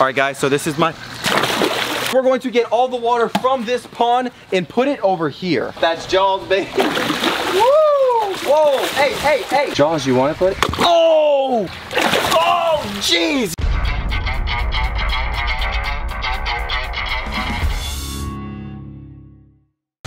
All right, guys, so this is my... We're going to get all the water from this pond and put it over here. That's Jaws, baby. Woo! Whoa! Hey, hey, hey! Jaws, you want to put it? Oh! Oh, jeez!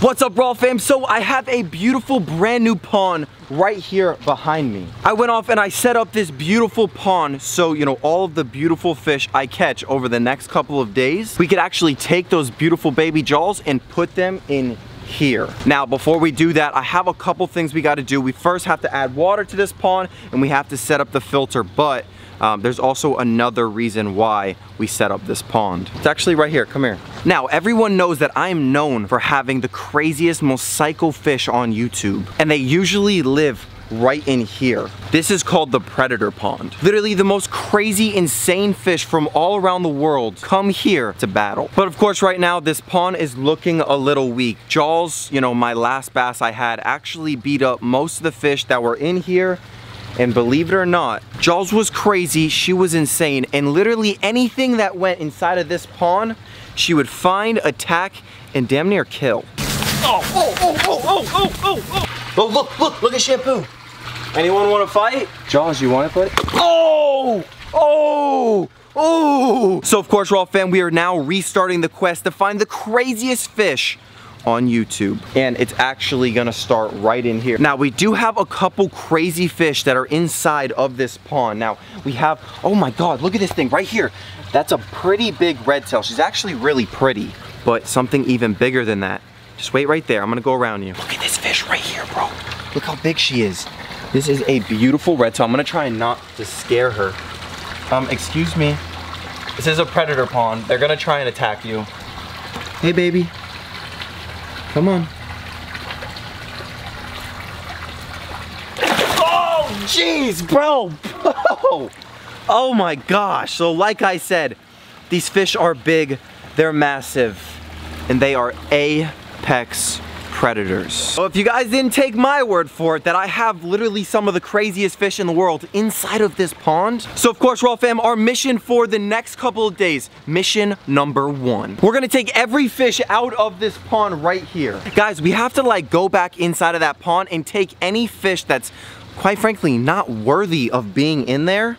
What's up Raw fam? So I have a beautiful brand new pond right here behind me. I went off and I set up this beautiful pond so you know all of the beautiful fish I catch over the next couple of days we could actually take those beautiful baby jaws and put them in here. Now, before we do that, I have a couple things we gotta do. We first have to add water to this pond and we have to set up the filter, but um, there's also another reason why we set up this pond. It's actually right here, come here. Now, everyone knows that I'm known for having the craziest, most psycho fish on YouTube. And they usually live right in here. This is called the predator pond. Literally the most crazy, insane fish from all around the world come here to battle. But of course right now this pond is looking a little weak. Jaws, you know, my last bass I had actually beat up most of the fish that were in here and believe it or not, Jaws was crazy, she was insane, and literally anything that went inside of this pond, she would find, attack, and damn near kill. Oh, oh, oh, oh, oh, oh, oh, oh. Oh, look, look, look at Shampoo. Anyone want to fight? Jaws, you want to play? Oh, oh, oh. So of course, Raw fam, we are now restarting the quest to find the craziest fish on YouTube and it's actually gonna start right in here. Now we do have a couple crazy fish that are inside of this pond. Now we have, oh my God, look at this thing right here. That's a pretty big red tail. She's actually really pretty, but something even bigger than that. Just wait right there, I'm gonna go around you. Look at this fish right here, bro. Look how big she is. This is a beautiful red tail. I'm gonna try and not to scare her. Um, excuse me. This is a predator pond. They're gonna try and attack you. Hey, baby. Come on. Oh, jeez, bro. Oh. oh my gosh. So like I said, these fish are big, they're massive, and they are apex predators. So if you guys didn't take my word for it, that I have literally some of the craziest fish in the world inside of this pond. So of course, Raw fam, our mission for the next couple of days, mission number one. We're gonna take every fish out of this pond right here. Guys, we have to like go back inside of that pond and take any fish that's quite frankly not worthy of being in there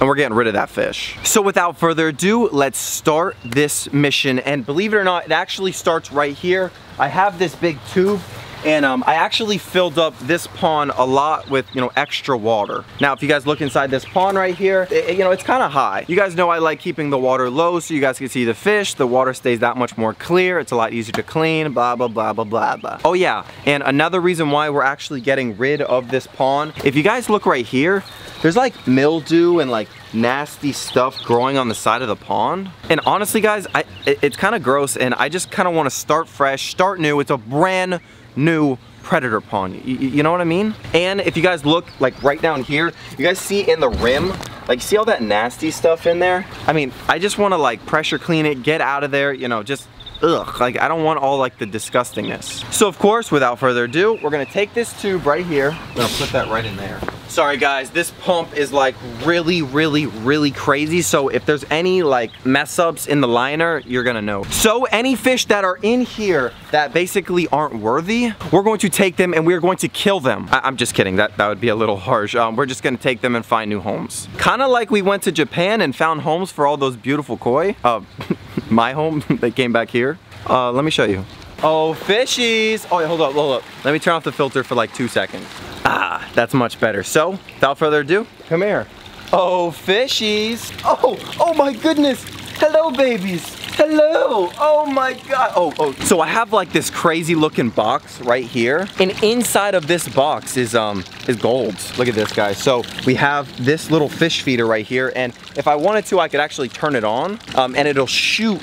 and we're getting rid of that fish. So without further ado, let's start this mission. And believe it or not, it actually starts right here. I have this big tube and um, I actually filled up this pond a lot with, you know, extra water. Now, if you guys look inside this pond right here, it, you know, it's kind of high. You guys know I like keeping the water low so you guys can see the fish. The water stays that much more clear. It's a lot easier to clean, blah, blah, blah, blah, blah, blah. Oh yeah, and another reason why we're actually getting rid of this pond, if you guys look right here, there's like mildew and like nasty stuff growing on the side of the pond. And honestly guys, I, it, it's kind of gross and I just kind of want to start fresh, start new. It's a brand new predator pond. You, you, know what I mean? And if you guys look like right down here, you guys see in the rim, like see all that nasty stuff in there? I mean, I just want to like pressure clean it, get out of there, you know, just ugh, like I don't want all like the disgustingness. So of course, without further ado, we're gonna take this tube right here. Gonna put that right in there. Sorry guys, this pump is like really, really, really crazy. So if there's any like mess ups in the liner, you're gonna know. So any fish that are in here that basically aren't worthy, we're going to take them and we're going to kill them. I am just kidding, that, that would be a little harsh. Um, we're just gonna take them and find new homes. Kind of like we went to Japan and found homes for all those beautiful koi. Uh, my home, they came back here. Uh, let me show you. Oh, fishies. Oh, yeah, hold up, hold up. Let me turn off the filter for like two seconds. Ah, that's much better. So, without further ado, come here. Oh, fishies. Oh, oh my goodness. Hello, babies. Hello. Oh my God. Oh, oh. So I have like this crazy looking box right here. And inside of this box is um is gold. Look at this, guys. So we have this little fish feeder right here. And if I wanted to, I could actually turn it on um, and it'll shoot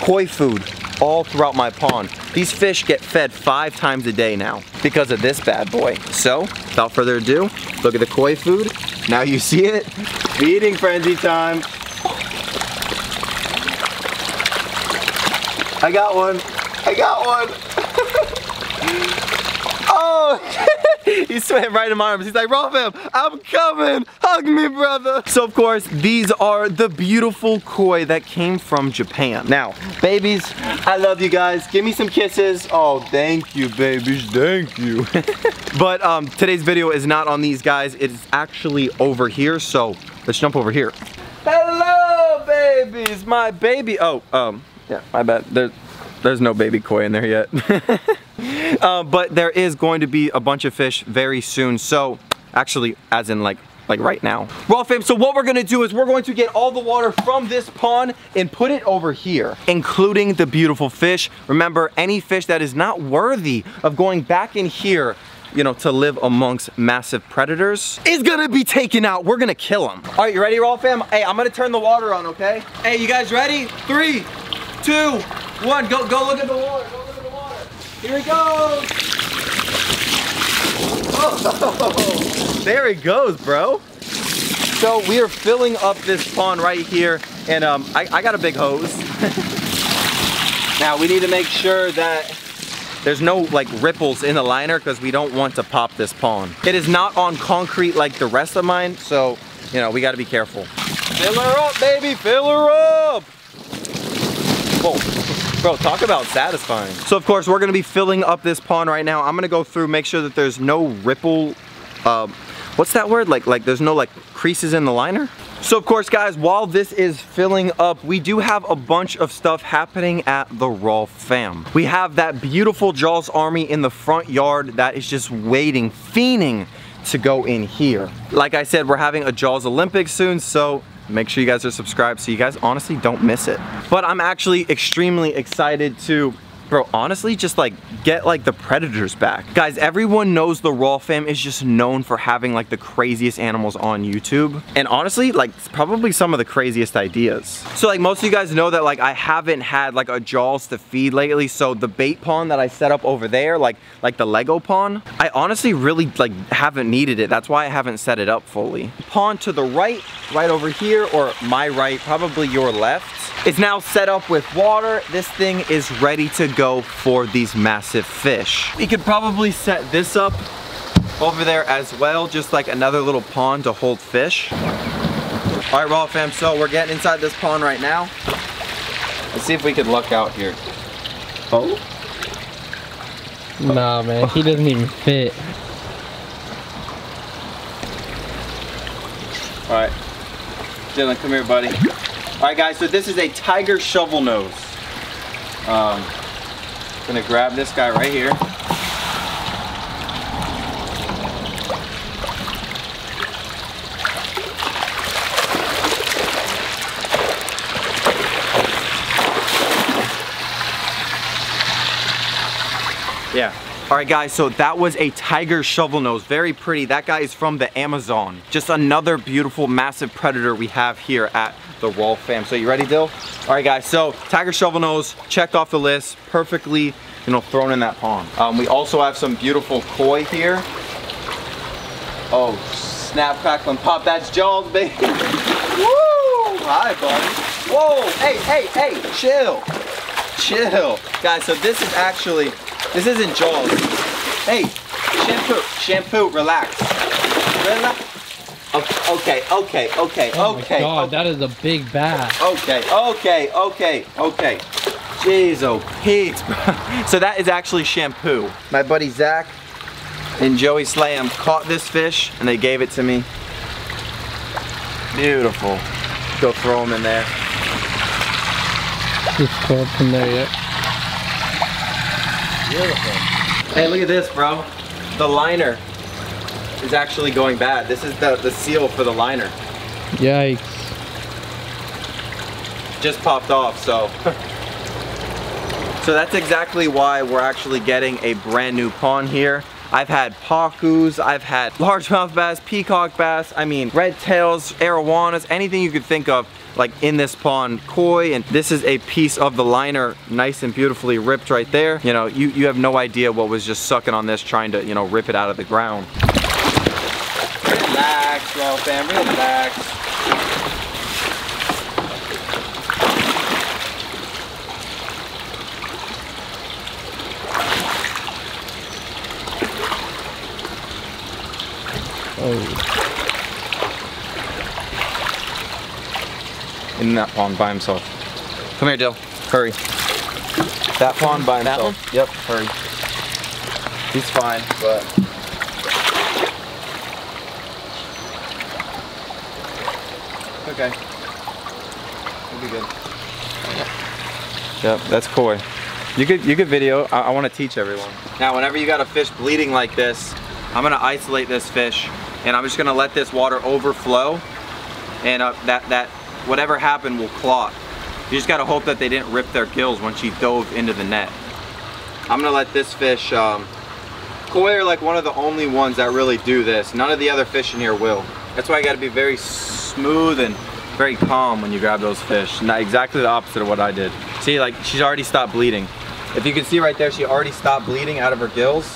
koi food all throughout my pond. These fish get fed five times a day now because of this bad boy. So, without further ado, look at the koi food. Now you see it. Feeding frenzy time. I got one. I got one. oh, he swam right in my arms. He's like, Raw fam, I'm coming. Hug me, brother. So of course, these are the beautiful koi that came from Japan. Now, babies, I love you guys. Give me some kisses. Oh, thank you, babies. Thank you. but um, today's video is not on these guys. It is actually over here. So let's jump over here. Hello, babies. My baby. Oh, um, yeah, my bad. There, there's no baby koi in there yet. uh, but there is going to be a bunch of fish very soon. So actually, as in like like right now. Raw fam, so what we're gonna do is we're going to get all the water from this pond and put it over here, including the beautiful fish. Remember, any fish that is not worthy of going back in here you know, to live amongst massive predators is gonna be taken out. We're gonna kill them. All right, you ready, Raw fam? Hey, I'm gonna turn the water on, okay? Hey, you guys ready? Three, two, one. Go, go look at the water. Go look at the water. Here he goes. Oh, there he goes, bro. So we are filling up this pond right here, and um, I, I got a big hose. now we need to make sure that there's no like ripples in the liner because we don't want to pop this pond. It is not on concrete like the rest of mine, so you know, we gotta be careful. Fill her up, baby, fill her up! Whoa. Bro, talk about satisfying. So of course, we're gonna be filling up this pond right now. I'm gonna go through, make sure that there's no ripple, uh, what's that word? Like, like there's no like creases in the liner? So of course guys, while this is filling up, we do have a bunch of stuff happening at the Raw fam. We have that beautiful Jaws army in the front yard that is just waiting, fiending to go in here. Like I said, we're having a Jaws Olympics soon, so Make sure you guys are subscribed so you guys honestly don't miss it. But I'm actually extremely excited to bro, honestly, just like get like the predators back. Guys, everyone knows the Raw fam is just known for having like the craziest animals on YouTube. And honestly, like probably some of the craziest ideas. So like most of you guys know that like I haven't had like a Jaws to feed lately. So the bait pond that I set up over there, like like the Lego pond, I honestly really like haven't needed it. That's why I haven't set it up fully. Pond to the right, right over here, or my right, probably your left it's now set up with water. This thing is ready to go for these massive fish. We could probably set this up over there as well, just like another little pond to hold fish. All right, Raw fam, so we're getting inside this pond right now. Let's see if we could luck out here. Oh? Nah, man, he doesn't even fit. All right, Dylan, come here, buddy. All right, guys, so this is a tiger shovel nose. Um, gonna grab this guy right here. Yeah. All right guys, so that was a tiger shovel nose, very pretty. That guy is from the Amazon. Just another beautiful, massive predator we have here at the Raw fam. So you ready, Dill? All right, guys, so Tiger Shovel Nose, checked off the list, perfectly, you know, thrown in that pond. Um, we also have some beautiful koi here. Oh, snap, crackle, and pop, that's Jaws, baby. Woo! Hi, buddy. Whoa, hey, hey, hey, chill. Chill. Guys, so this is actually, this isn't Jaws. Hey, shampoo, shampoo, relax. Relax. Okay, okay, okay, oh okay. God, okay. that is a big bass. Okay, okay, okay, okay. Jeez, oh Pete. so that is actually shampoo. My buddy Zach and Joey Slay Em caught this fish and they gave it to me. Beautiful. Go throw them in there. Just throw it in there yet. Beautiful. Hey, look at this, bro. The liner is actually going bad. This is the, the seal for the liner. Yikes. Just popped off, so. so that's exactly why we're actually getting a brand new pond here. I've had pacus, I've had largemouth bass, peacock bass, I mean red tails, arowanas, anything you could think of like in this pond koi and this is a piece of the liner nice and beautifully ripped right there you know you you have no idea what was just sucking on this trying to you know rip it out of the ground fam. Relax. Oh. In that pond by himself. Come here, Dill. Hurry. That pond by himself. That one? Yep, hurry. He's fine, but... okay. We'll be good. Yep, that's koi. You could you could video. I, I want to teach everyone. Now, whenever you got a fish bleeding like this, I'm gonna isolate this fish, and I'm just gonna let this water overflow, and uh, that that whatever happened will clot. You just gotta hope that they didn't rip their gills when she dove into the net. I'm gonna let this fish. Um, koi are like one of the only ones that really do this. None of the other fish in here will. That's why you gotta be very smooth and very calm when you grab those fish. Not exactly the opposite of what I did. See, like she's already stopped bleeding. If you can see right there, she already stopped bleeding out of her gills.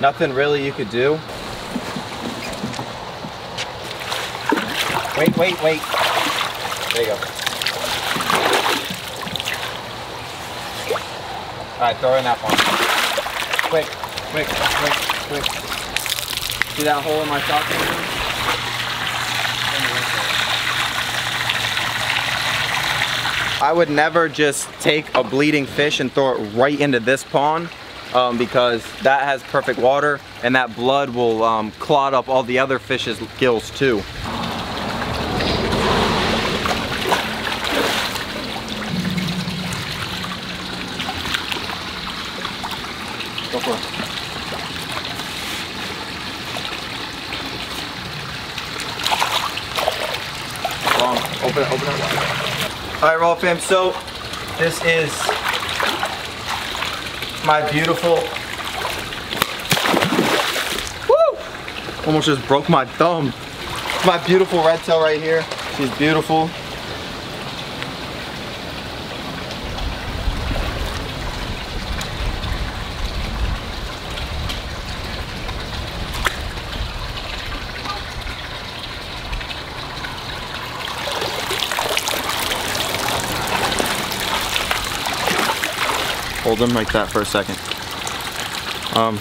Nothing really you could do. Wait, wait, wait. There you go. All right, throw in that. Quick, quick, quick, quick. See that hole in my socket? I would never just take a bleeding fish and throw it right into this pond um, because that has perfect water and that blood will um, clot up all the other fish's gills too. Open it, open it. All right, Raw fam, so this is my beautiful, woo! Almost just broke my thumb. My beautiful red tail right here. She's beautiful. Hold them like that for a second. Um,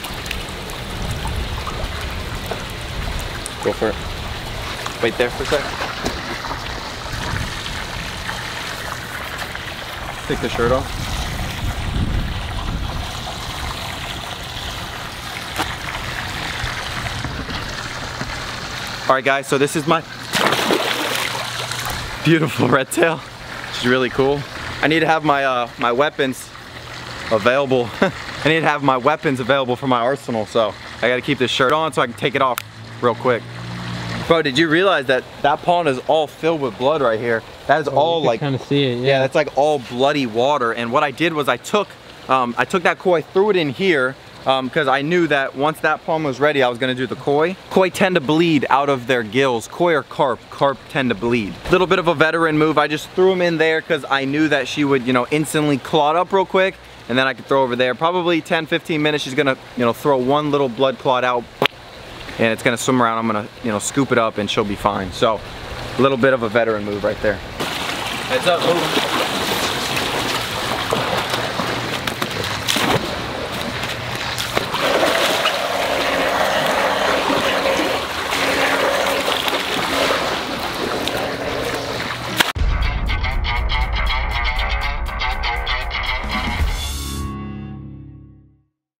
go for it. Wait there for a second. Take the shirt off. All right guys, so this is my beautiful red tail. She's really cool. I need to have my uh, my weapons available. I need to have my weapons available for my arsenal, so I gotta keep this shirt on so I can take it off real quick. Bro, did you realize that that pond is all filled with blood right here? That is all like, kind of see it. yeah, Yeah. that's like all bloody water. And what I did was I took, um, I took that koi, threw it in here, because I knew that once that pond was ready, I was gonna do the koi. Koi tend to bleed out of their gills. Koi or carp, carp tend to bleed. Little bit of a veteran move. I just threw them in there because I knew that she would, you know, instantly clot up real quick and then I could throw over there. Probably 10, 15 minutes, she's gonna, you know, throw one little blood clot out and it's gonna swim around. I'm gonna, you know, scoop it up and she'll be fine. So, a little bit of a veteran move right there. Heads up, move.